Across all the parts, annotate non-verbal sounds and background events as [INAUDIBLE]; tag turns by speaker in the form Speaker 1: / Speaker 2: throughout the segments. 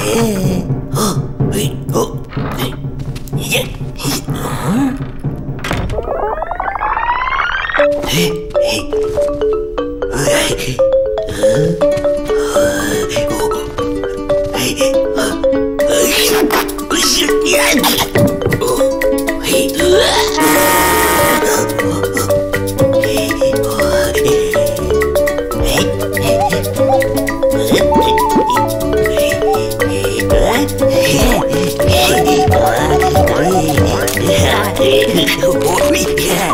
Speaker 1: Hey. Oh,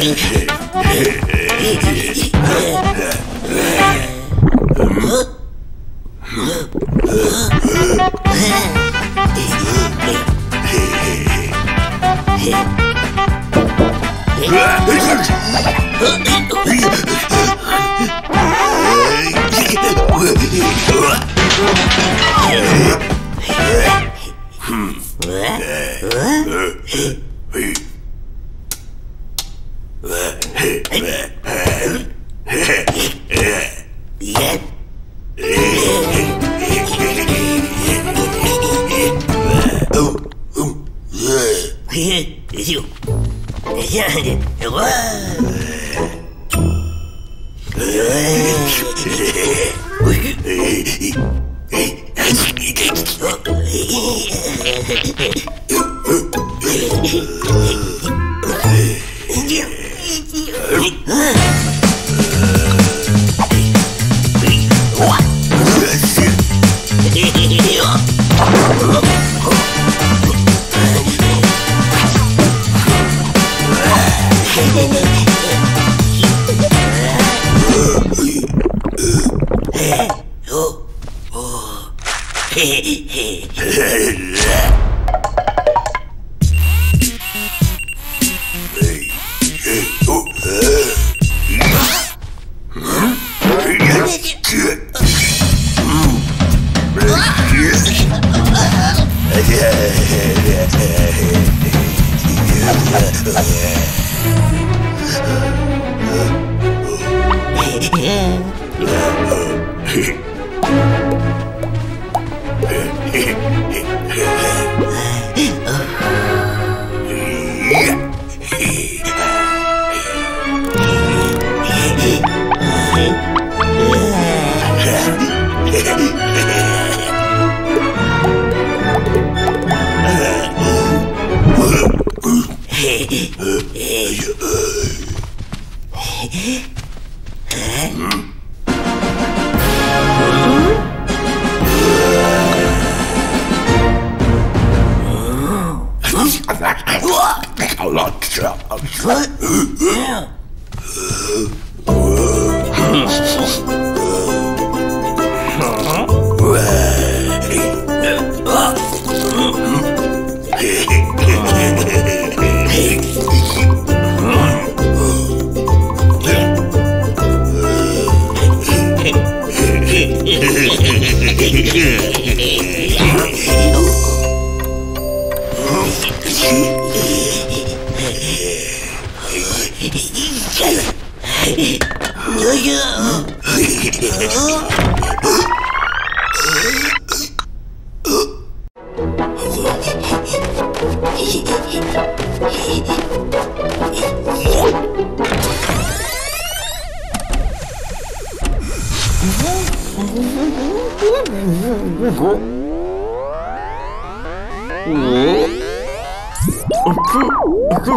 Speaker 1: 人気。Yeah. Hum?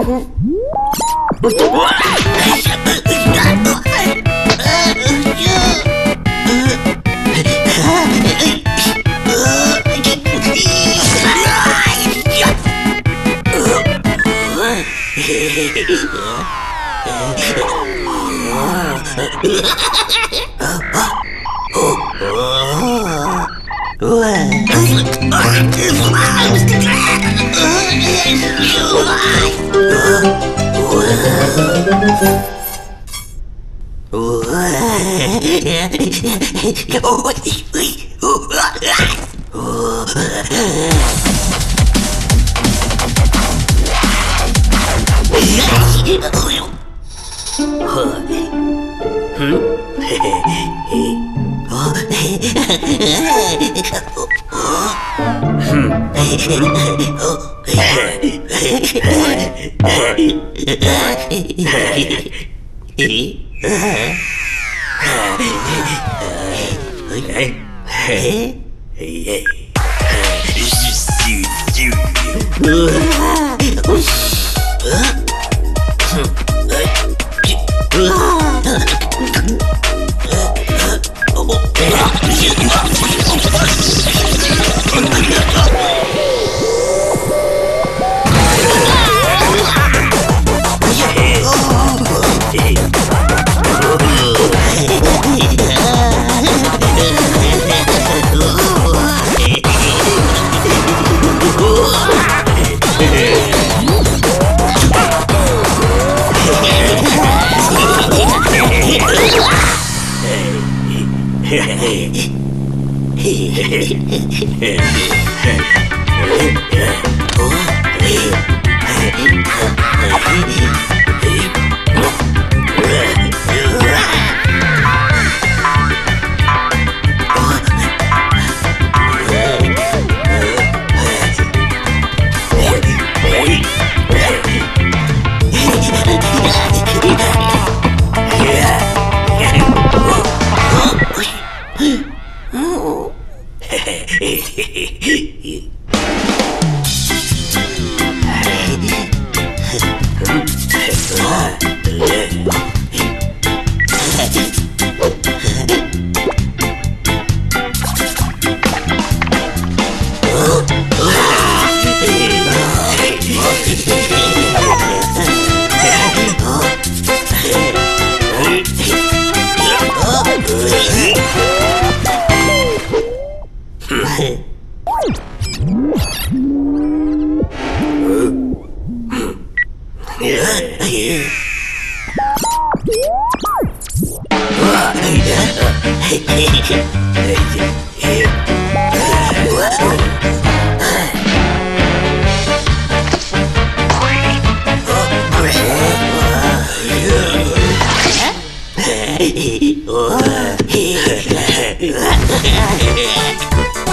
Speaker 1: Ôi, Hehehehe here.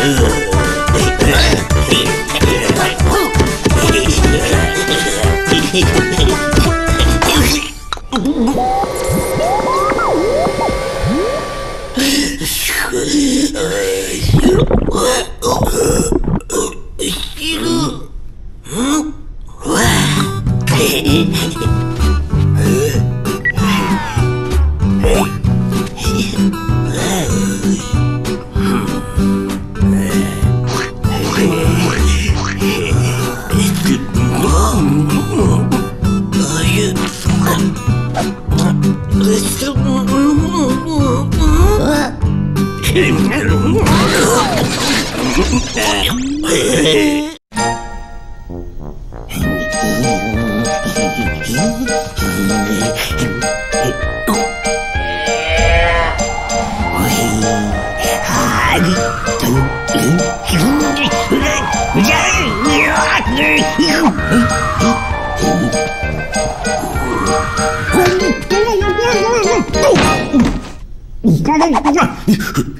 Speaker 1: Ugh. 你干嘛？你你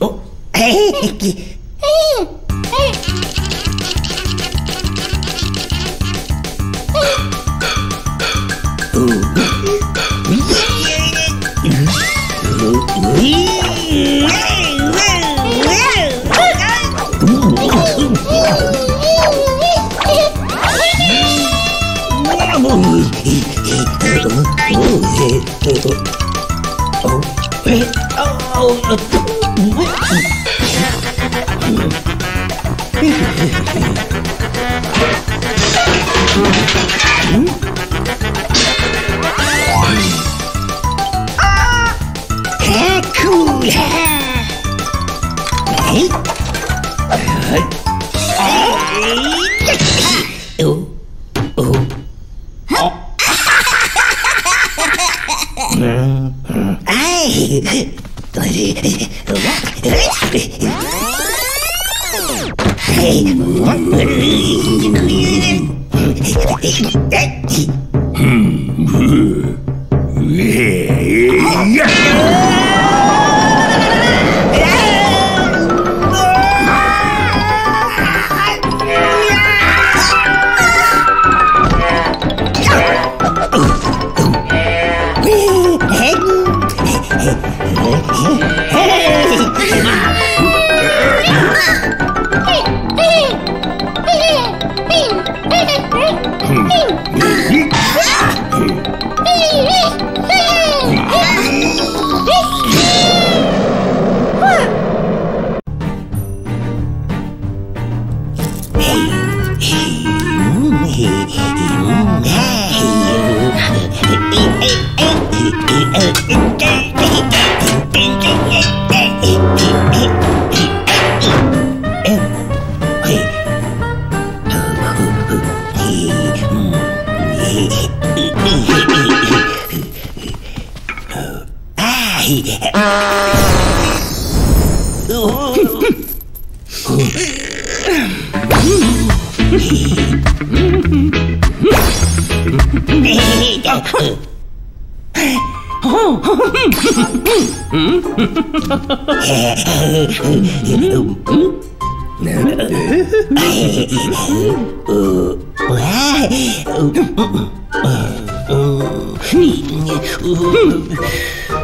Speaker 1: oh. [LAUGHS] up.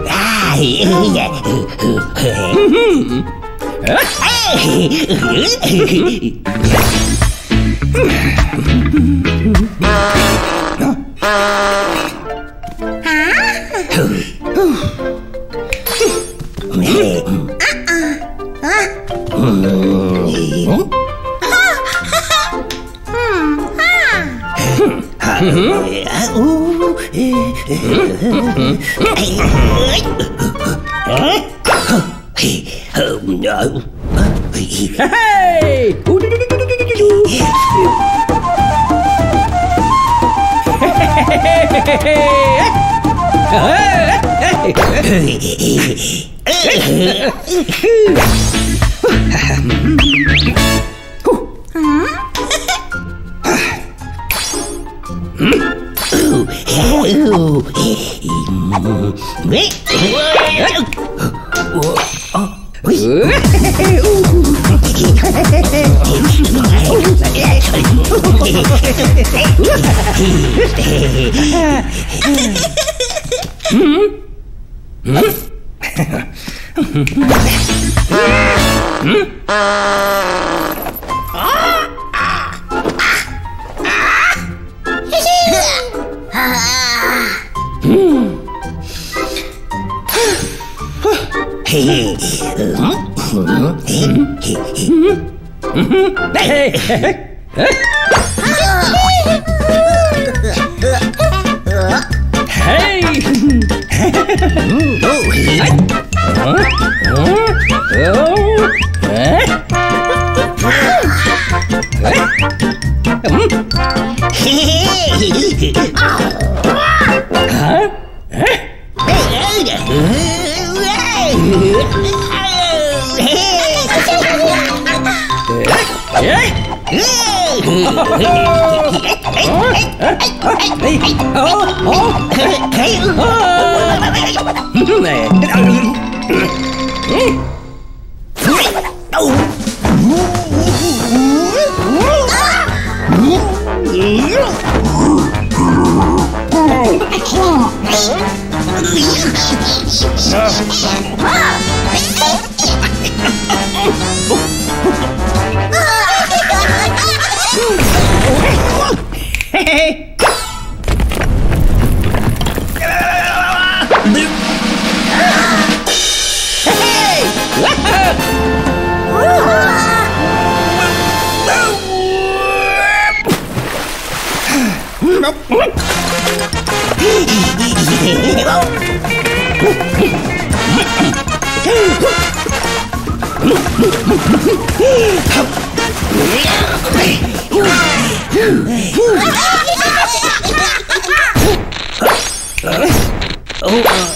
Speaker 1: Ai, Hả? Hey! Hey! Hey! [LAUGHS] 嗯。Oh, uh.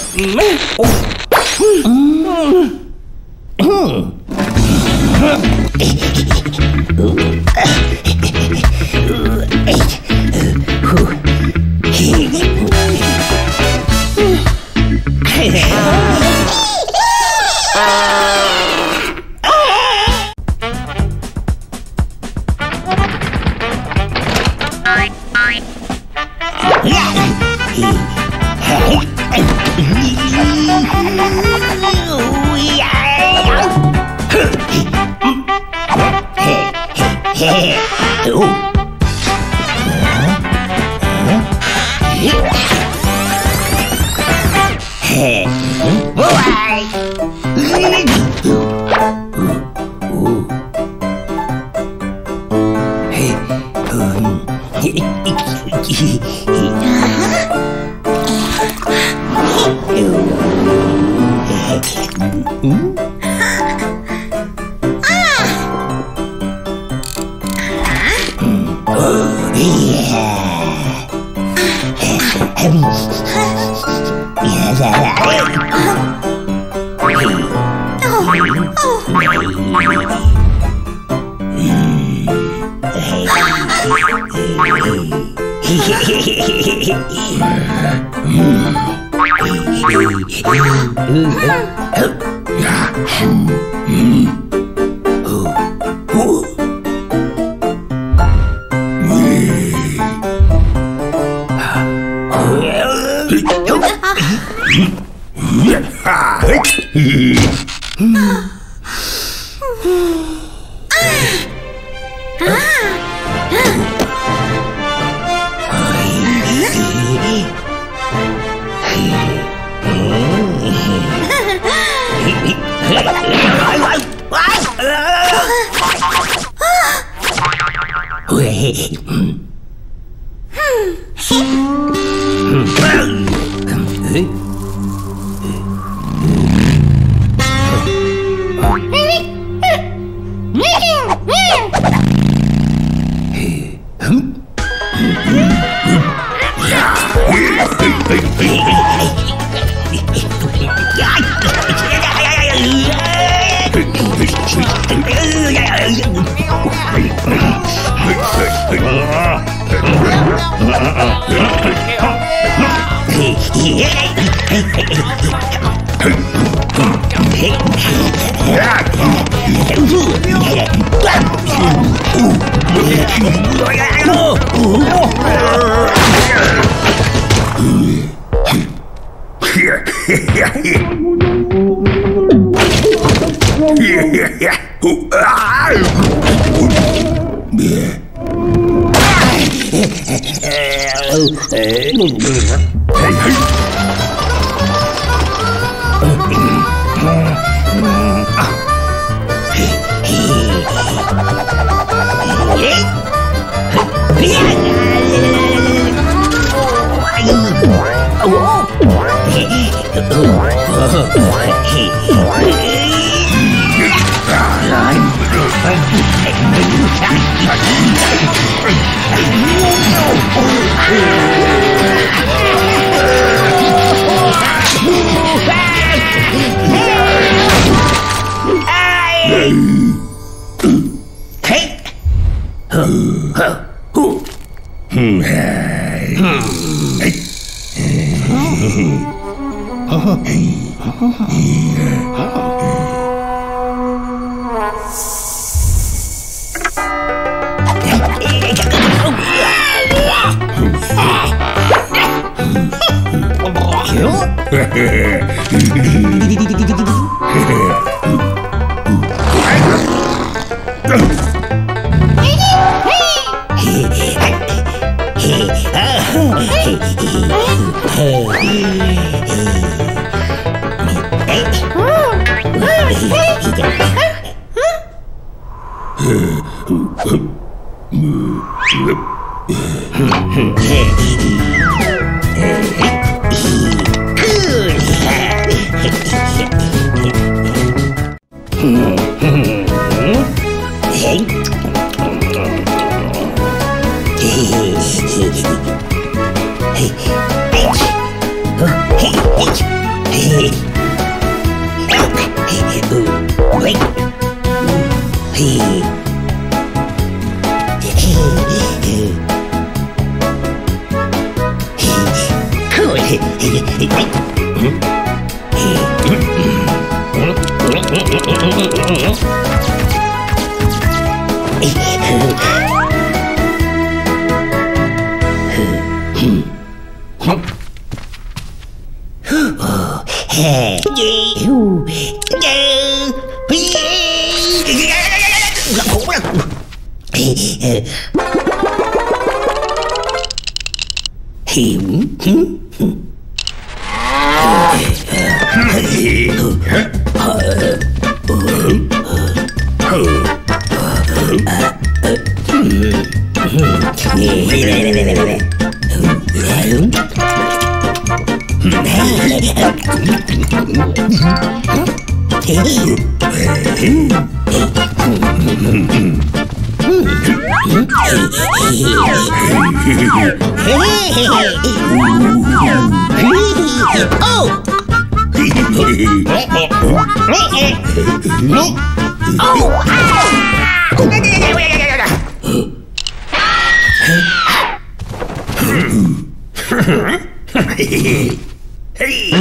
Speaker 1: Mm-hmm. mừng mừng lắm 我是演员 Hey!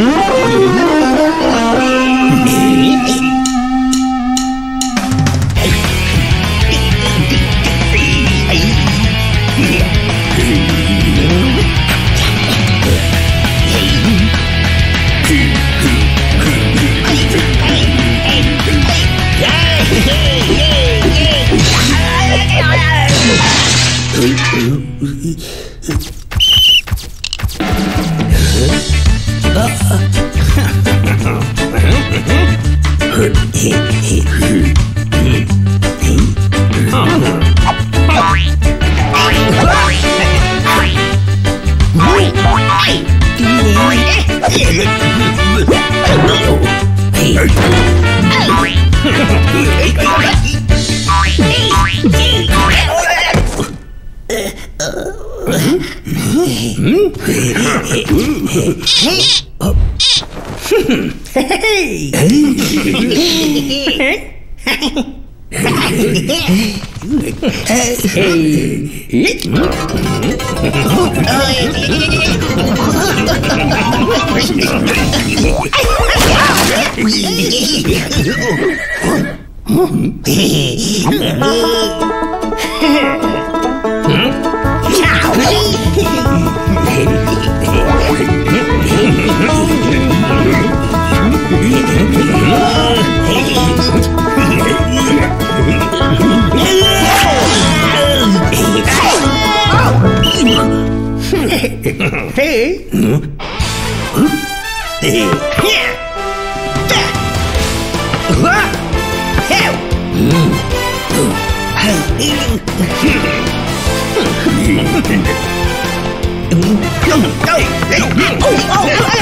Speaker 1: Hmm. [LAUGHS] Hey! Oh, oh, oh!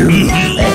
Speaker 1: Hãy subscribe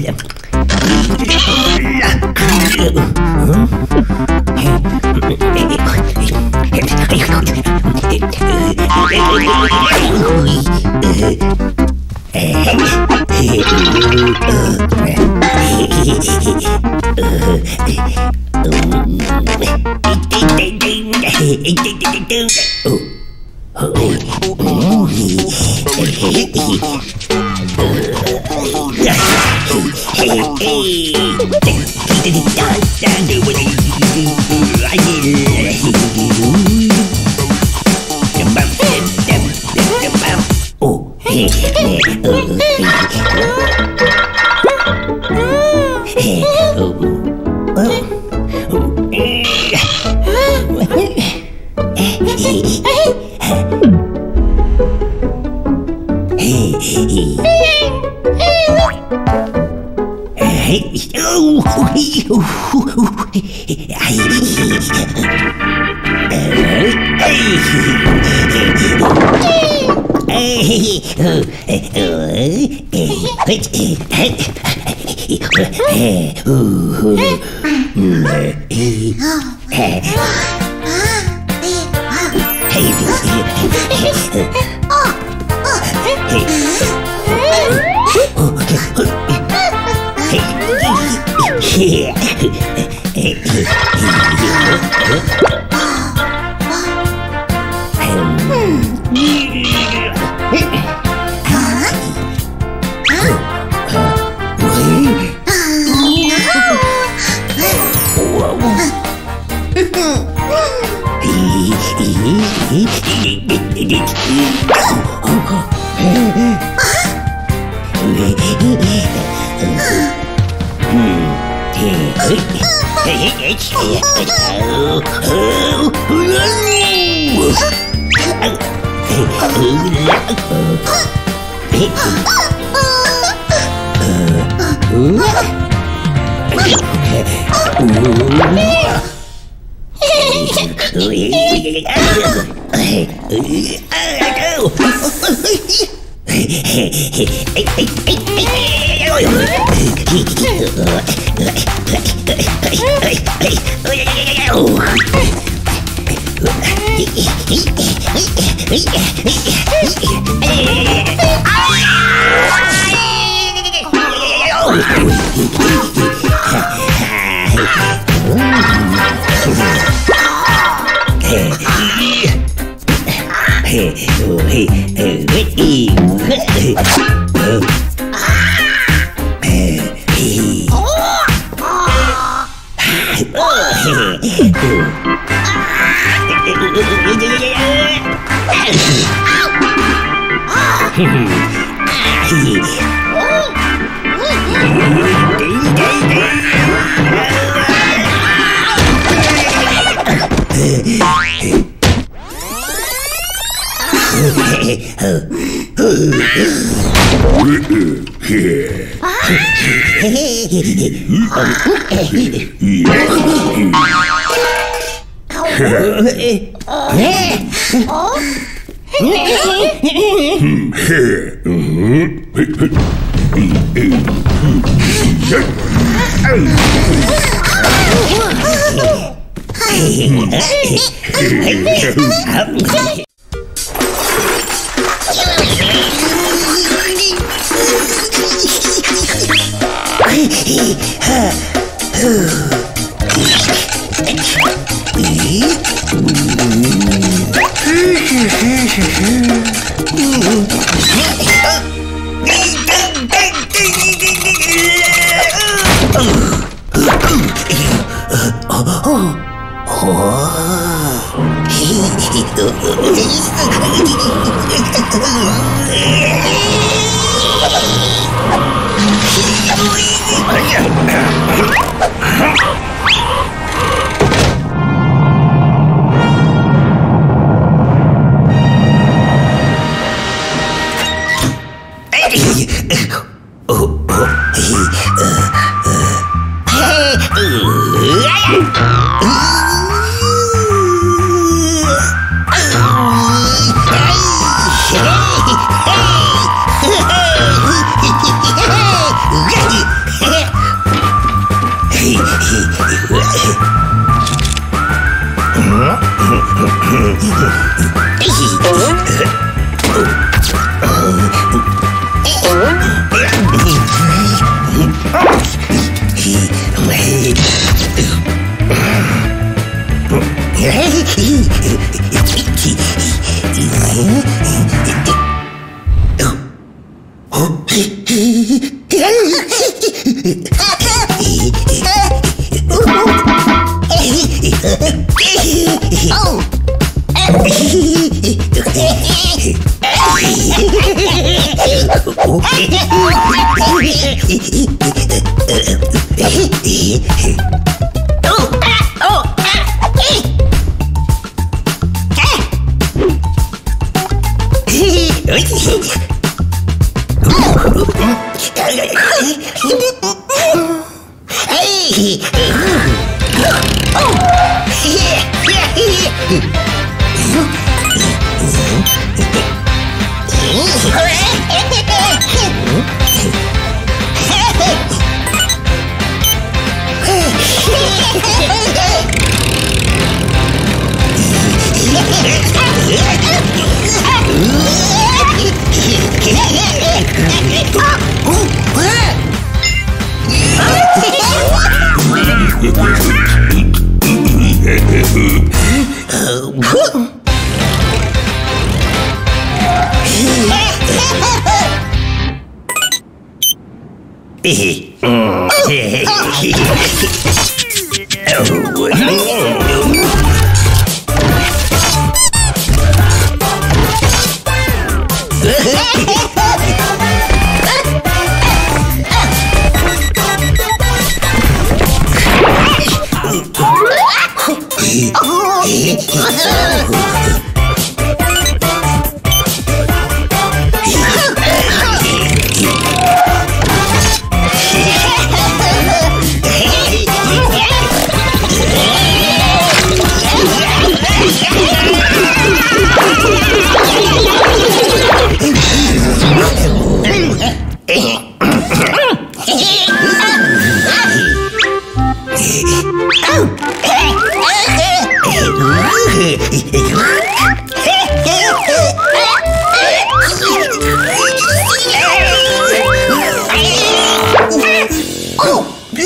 Speaker 1: Ooh. Hey, Oh! Hey!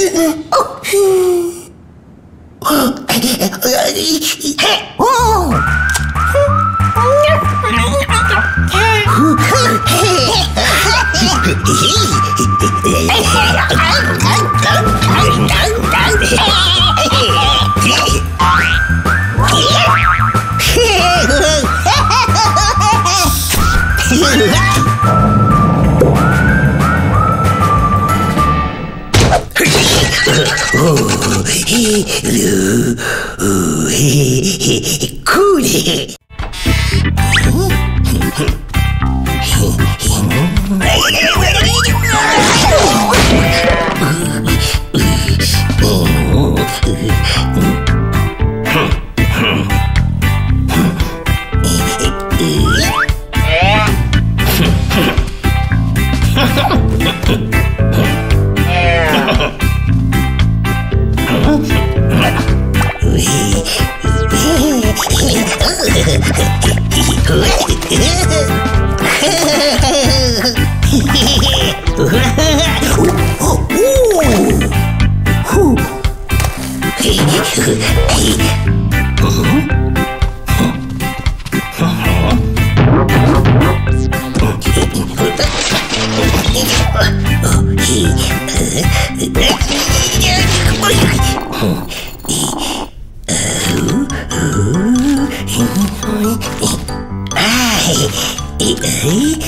Speaker 1: Hey! るうへへへこれ Hey!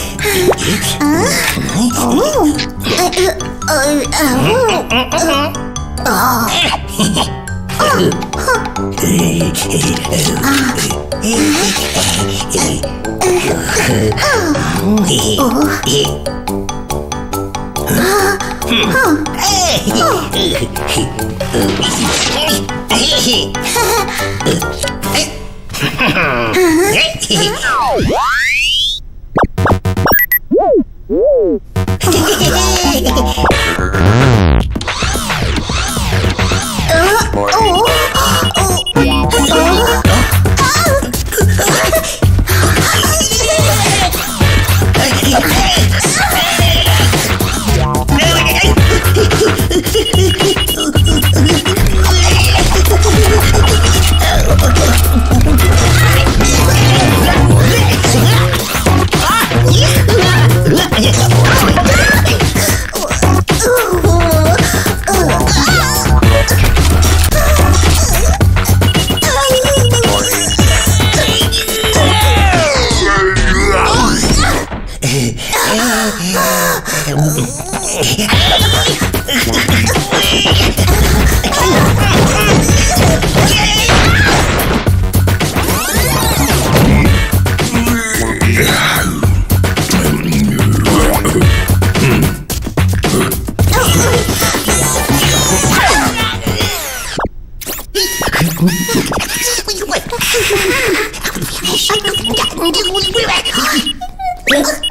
Speaker 1: Yes.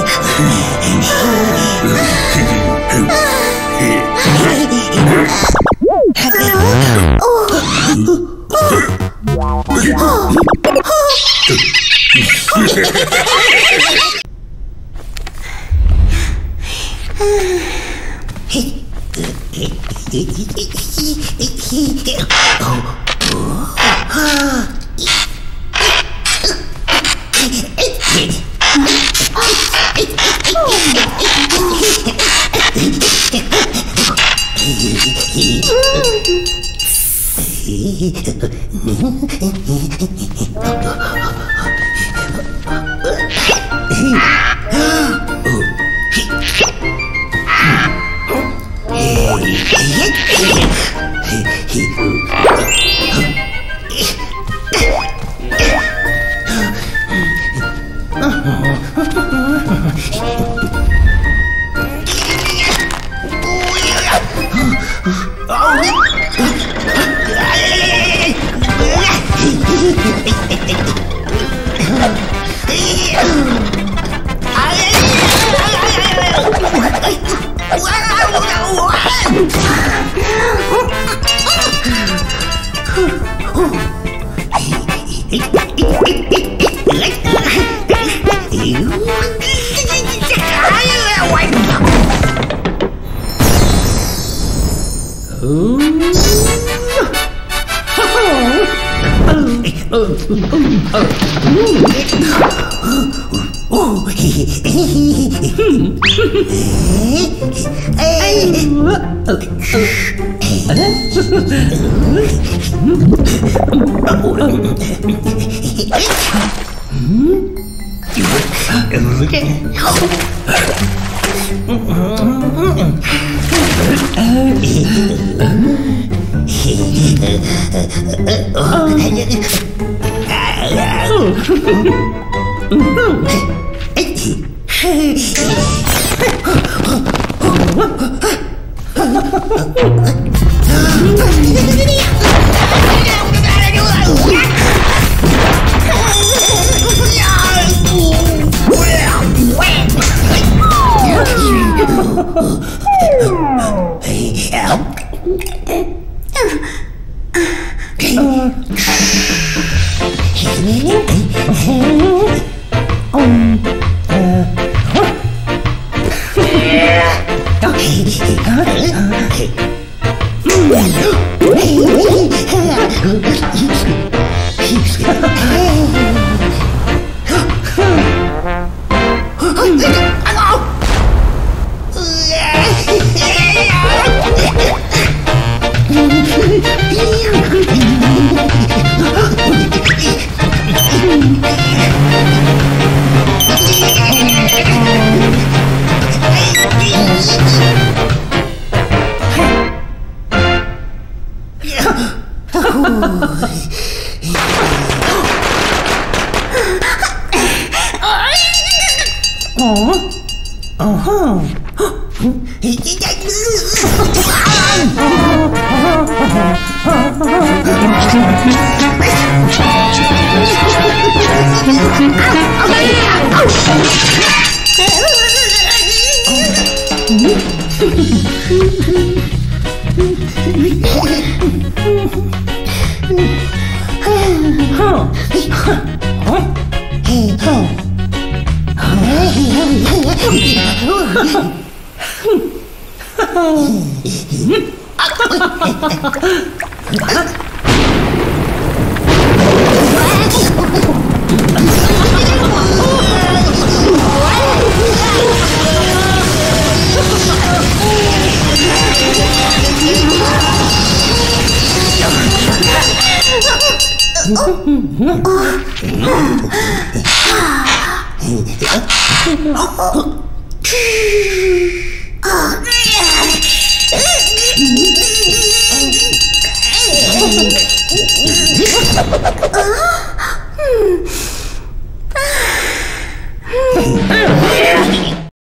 Speaker 1: Oh. Hmm? Yeah! Hey!